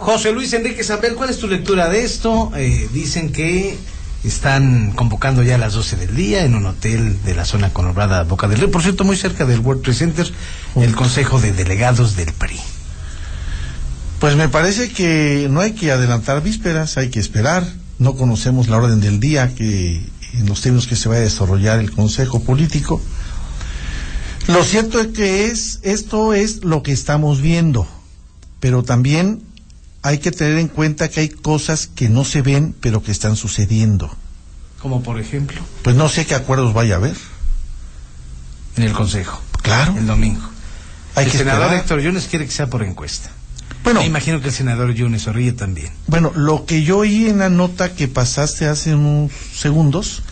José Luis Enrique Zambel, ¿cuál es tu lectura de esto? Eh, dicen que están convocando ya a las 12 del día en un hotel de la zona conurbada Boca del Río, por cierto, muy cerca del World Trade Center, el Consejo de Delegados del PRI. Pues me parece que no hay que adelantar vísperas, hay que esperar. No conocemos la orden del día que en los términos que se va a desarrollar el Consejo Político. Lo cierto es que es esto es lo que estamos viendo, pero también hay que tener en cuenta que hay cosas que no se ven, pero que están sucediendo. Como por ejemplo. Pues no sé qué acuerdos vaya a haber. En el Consejo. Claro. El domingo. Hay el que senador esperar. Héctor Yunes quiere que sea por encuesta. Bueno, Me imagino que el senador Yunes Orrillo también. Bueno, lo que yo oí en la nota que pasaste hace unos segundos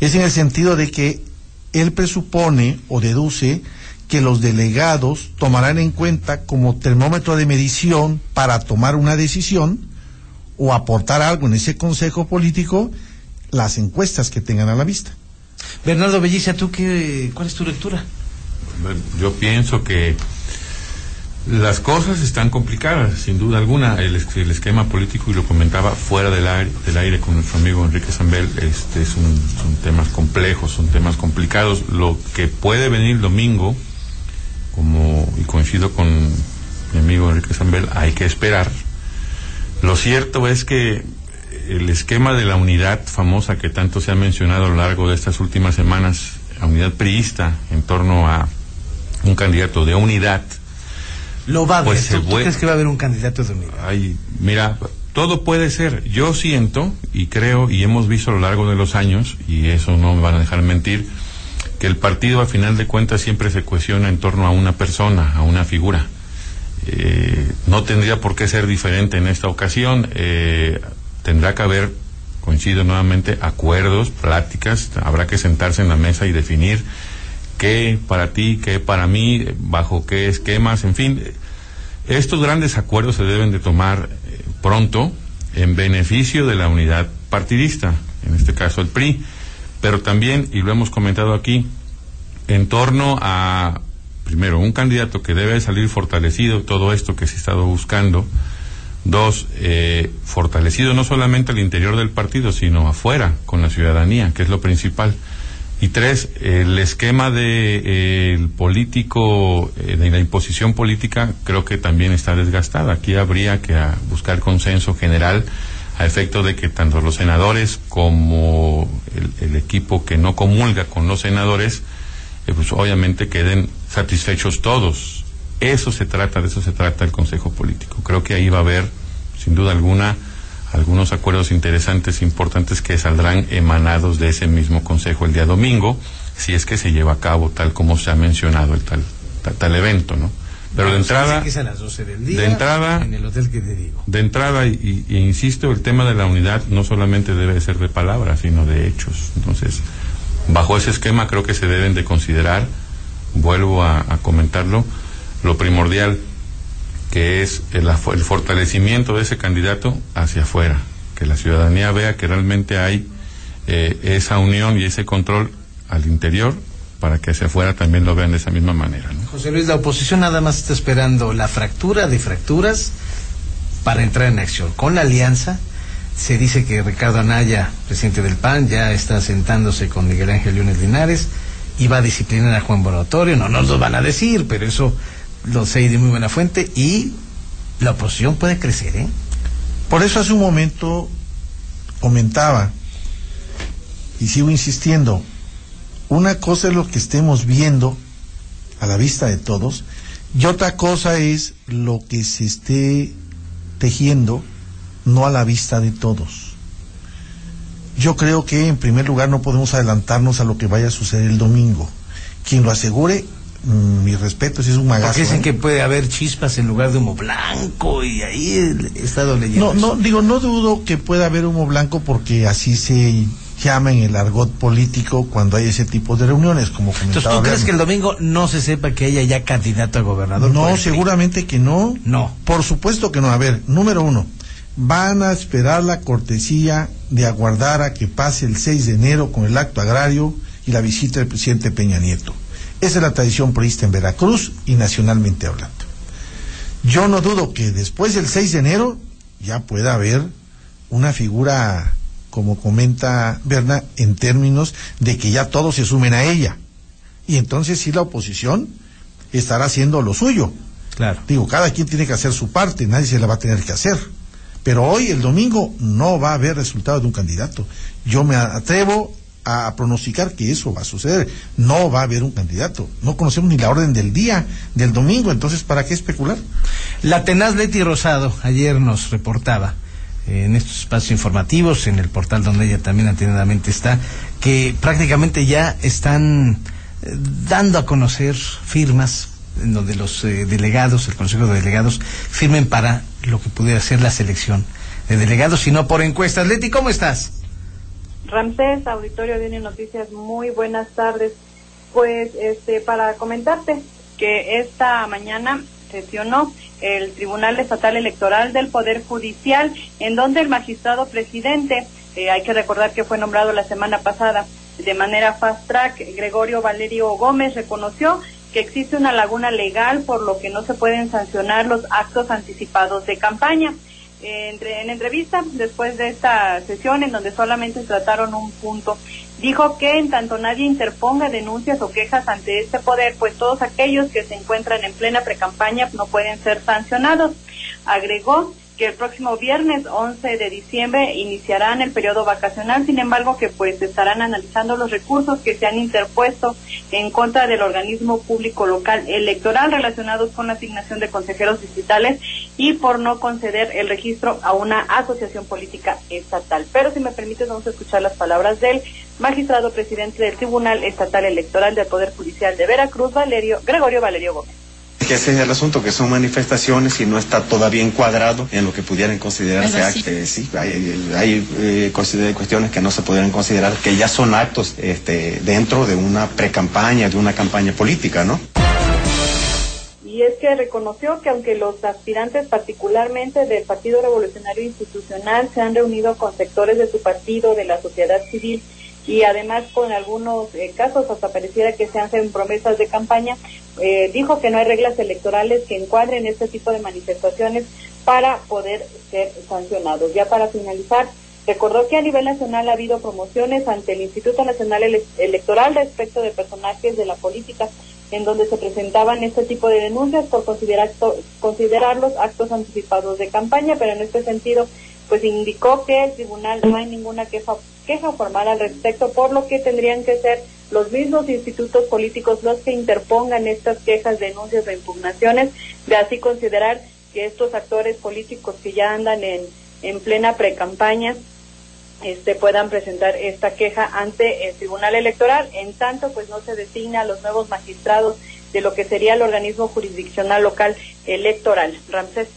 es en el sentido de que él presupone o deduce que los delegados tomarán en cuenta como termómetro de medición para tomar una decisión o aportar algo en ese consejo político las encuestas que tengan a la vista. Bernardo Bellicia, ¿tú qué, cuál es tu lectura? Yo pienso que las cosas están complicadas, sin duda alguna. El, el esquema político, y lo comentaba fuera del aire, del aire con nuestro amigo Enrique Zambel, este, es un- son temas complejos, son temas complicados. Lo que puede venir domingo, como y coincido con mi amigo Enrique Zambel, hay que esperar. Lo cierto es que el esquema de la unidad famosa que tanto se ha mencionado a lo largo de estas últimas semanas, la unidad priista en torno a un candidato de unidad, Lo va a haber. Pues se ¿Tú, tú vuel- crees que va a haber un candidato de unidad? Ay, mira, todo puede ser. Yo siento y creo y hemos visto a lo largo de los años, y eso no me van a dejar mentir, que el partido a final de cuentas siempre se cuestiona en torno a una persona, a una figura. Eh, no tendría por qué ser diferente en esta ocasión. Eh, tendrá que haber, coincido nuevamente, acuerdos, pláticas, habrá que sentarse en la mesa y definir qué para ti, qué para mí, bajo qué esquemas, en fin. Estos grandes acuerdos se deben de tomar eh, pronto en beneficio de la unidad partidista, en este caso el PRI, pero también, y lo hemos comentado aquí, en torno a, primero, un candidato que debe salir fortalecido, todo esto que se ha estado buscando, dos, eh, fortalecido no solamente al interior del partido, sino afuera, con la ciudadanía, que es lo principal. Y tres, el esquema de eh, político, eh, de la imposición política, creo que también está desgastada. Aquí habría que ah, buscar consenso general a efecto de que tanto los senadores como el, equipo que no comulga con los senadores, eh, pues obviamente queden satisfechos todos. Eso se trata, de eso se trata el Consejo Político. Creo que ahí va a haber, sin duda alguna, algunos acuerdos interesantes, importantes que saldrán emanados de ese mismo consejo el día domingo, si es que se lleva a cabo tal como se ha mencionado el tal, tal, tal evento, ¿no? Pero de entrada, que es a las 12 del día. de entrada- En el hotel que te digo. de entrada, y, y- insisto, el tema de la unidad no solamente debe ser de palabras, sino de hechos. Entonces, bajo ese esquema creo que se deben de considerar, vuelvo a, a comentarlo, lo primordial que es el, el fortalecimiento de ese candidato hacia afuera, que la ciudadanía vea que realmente hay eh, esa unión y ese control al interior para que hacia afuera también lo vean de esa misma manera. ¿no? José Luis, la oposición nada más está esperando la fractura de fracturas para entrar en acción. Con la alianza, se dice que Ricardo Anaya, presidente del PAN, ya está sentándose con Miguel Ángel Lunes Linares y va a disciplinar a Juan Bonatorio. No nos lo van a decir, pero eso lo sé de muy buena fuente. Y la oposición puede crecer, ¿eh? Por eso hace un momento comentaba, y sigo insistiendo, una cosa es lo que estemos viendo a la vista de todos, y otra cosa es lo que se esté tejiendo no a la vista de todos. Yo creo que en primer lugar no podemos adelantarnos a lo que vaya a suceder el domingo. Quien lo asegure, mm, mi respeto, si es un magazo. Porque dicen ¿eh? que puede haber chispas en lugar de humo blanco y ahí he estado leyendo. No, no, digo, no dudo que pueda haber humo blanco porque así se llama en el argot político cuando hay ese tipo de reuniones, como Entonces, comentaba. ¿tú crees que el domingo no se sepa que haya ya candidato a gobernador? No, seguramente que no. No. Por supuesto que no. A ver, número uno, van a esperar la cortesía de aguardar a que pase el 6 de enero con el acto agrario y la visita del presidente Peña Nieto. Esa es la tradición priista en Veracruz y nacionalmente hablando. Yo no dudo que después del 6 de enero ya pueda haber una figura, como comenta Berna, en términos de que ya todos se sumen a ella. Y entonces sí la oposición estará haciendo lo suyo. Claro. Digo, cada quien tiene que hacer su parte, nadie se la va a tener que hacer. Pero hoy, el domingo, no va a haber resultado de un candidato. Yo me atrevo a pronosticar que eso va a suceder. No va a haber un candidato. No conocemos ni la orden del día del domingo, entonces ¿para qué especular? La tenaz Leti Rosado ayer nos reportaba en estos espacios informativos, en el portal donde ella también atinadamente está, que prácticamente ya están eh, dando a conocer firmas en donde los eh, delegados, el Consejo de Delegados, firmen para lo que pudiera ser la selección de delegados, sino por encuestas. Leti, ¿cómo estás? Ramsés, auditorio de Noticias, muy buenas tardes. Pues este para comentarte que esta mañana sesionó el Tribunal Estatal Electoral del Poder Judicial, en donde el magistrado presidente, eh, hay que recordar que fue nombrado la semana pasada de manera fast track, Gregorio Valerio Gómez reconoció que existe una laguna legal por lo que no se pueden sancionar los actos anticipados de campaña. En entrevista después de esta sesión en donde solamente trataron un punto, dijo que en tanto nadie interponga denuncias o quejas ante este poder, pues todos aquellos que se encuentran en plena precampaña no pueden ser sancionados. Agregó que el próximo viernes 11 de diciembre iniciarán el periodo vacacional, sin embargo que pues estarán analizando los recursos que se han interpuesto en contra del organismo público local electoral relacionados con la asignación de consejeros distritales y por no conceder el registro a una asociación política estatal. Pero si me permite vamos a escuchar las palabras del magistrado presidente del Tribunal Estatal Electoral del Poder Judicial de Veracruz, Valerio Gregorio Valerio Gómez que ese es el asunto, que son manifestaciones y no está todavía encuadrado en lo que pudieran considerarse actos. Eh, sí, hay, hay eh, cuestiones que no se pudieran considerar que ya son actos este, dentro de una pre-campaña, de una campaña política, ¿no? y es que reconoció que aunque los aspirantes particularmente del Partido Revolucionario Institucional se han reunido con sectores de su partido, de la sociedad civil, y además con algunos eh, casos hasta pareciera que se hacen promesas de campaña, eh, dijo que no hay reglas electorales que encuadren este tipo de manifestaciones para poder ser sancionados. Ya para finalizar, recordó que a nivel nacional ha habido promociones ante el Instituto Nacional Electoral respecto de personajes de la política en donde se presentaban este tipo de denuncias por considerar, considerarlos actos anticipados de campaña, pero en este sentido pues indicó que el tribunal no hay ninguna queja, queja formal al respecto, por lo que tendrían que ser los mismos institutos políticos los que interpongan estas quejas, denuncias o impugnaciones, de así considerar que estos actores políticos que ya andan en, en plena precampaña este, puedan presentar esta queja ante el Tribunal Electoral, en tanto pues no se designa a los nuevos magistrados de lo que sería el organismo jurisdiccional local electoral. Ramsés.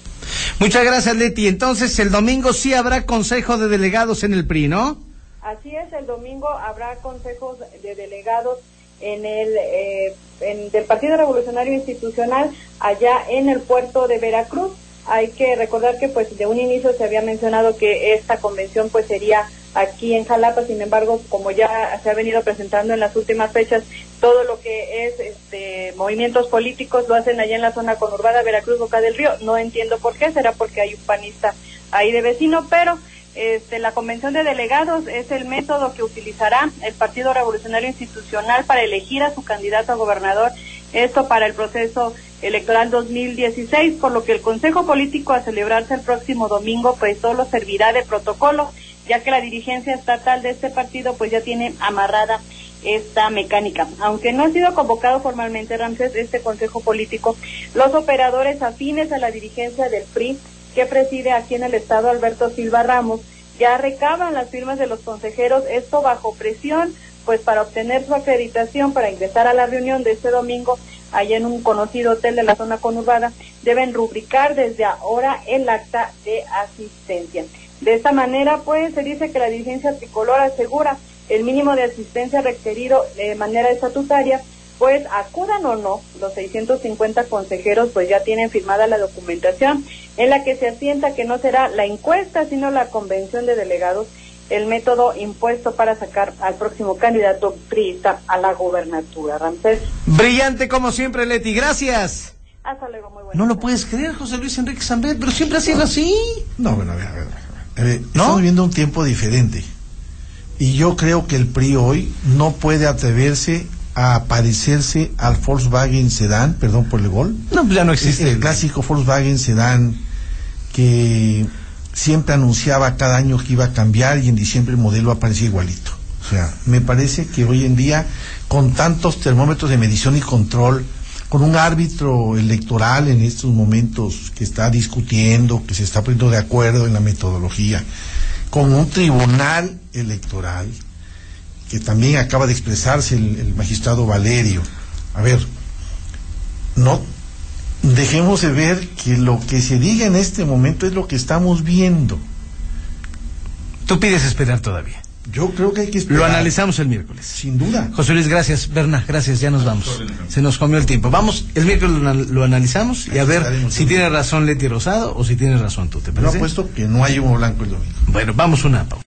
Muchas gracias, Leti. Entonces, el domingo sí habrá consejo de delegados en el PRI, ¿no? Así es, el domingo habrá consejos de delegados en el eh, en, del Partido Revolucionario Institucional allá en el puerto de Veracruz. Hay que recordar que pues de un inicio se había mencionado que esta convención pues sería aquí en Jalapa, sin embargo, como ya se ha venido presentando en las últimas fechas, todo lo que es este, movimientos políticos lo hacen allá en la zona conurbada Veracruz Boca del Río. No entiendo por qué, será porque hay un panista ahí de vecino, pero este, la convención de delegados es el método que utilizará el Partido Revolucionario Institucional para elegir a su candidato a gobernador, esto para el proceso electoral 2016, por lo que el Consejo Político a celebrarse el próximo domingo pues solo servirá de protocolo ya que la dirigencia estatal de este partido pues ya tiene amarrada esta mecánica. Aunque no ha sido convocado formalmente Ramsés este consejo político, los operadores afines a la dirigencia del PRI que preside aquí en el estado Alberto Silva Ramos ya recaban las firmas de los consejeros, esto bajo presión, pues para obtener su acreditación para ingresar a la reunión de este domingo allá en un conocido hotel de la zona conurbada, deben rubricar desde ahora el acta de asistencia. De esta manera, pues, se dice que la dirigencia tricolor asegura el mínimo de asistencia requerido de manera estatutaria, pues acudan o no, los 650 consejeros pues ya tienen firmada la documentación en la que se asienta que no será la encuesta, sino la convención de delegados el método impuesto para sacar al próximo candidato priista a la gobernatura. Ramsés. Brillante como siempre, Leti. Gracias. Hasta luego, muy buenas No lo puedes creer, José Luis Enrique pero siempre ha sido así. No, bueno, a ver, a ver. Ver, Estamos viviendo un tiempo diferente. Y yo creo que el PRI hoy no puede atreverse a parecerse al Volkswagen Sedan, perdón por el gol. No, pues ya no existe. el clásico Volkswagen Sedan que siempre anunciaba cada año que iba a cambiar y en diciembre el modelo aparecía igualito. O sea, me parece que hoy en día, con tantos termómetros de medición y control, con un árbitro electoral en estos momentos que está discutiendo, que se está poniendo de acuerdo en la metodología, con un tribunal electoral que también acaba de expresarse el, el magistrado Valerio. A ver, no dejemos de ver que lo que se diga en este momento es lo que estamos viendo. Tú pides esperar todavía. Yo creo que hay que esperar. Lo analizamos el miércoles. Sin duda. José Luis, gracias. Berna, gracias, ya nos vamos. Se nos comió el tiempo. Vamos, el miércoles lo, anal- lo analizamos y a ver si en- tiene razón Leti Rosado o si tiene razón tú, ¿te Yo parece? apuesto que no hay humo blanco el domingo. Bueno, vamos una pausa.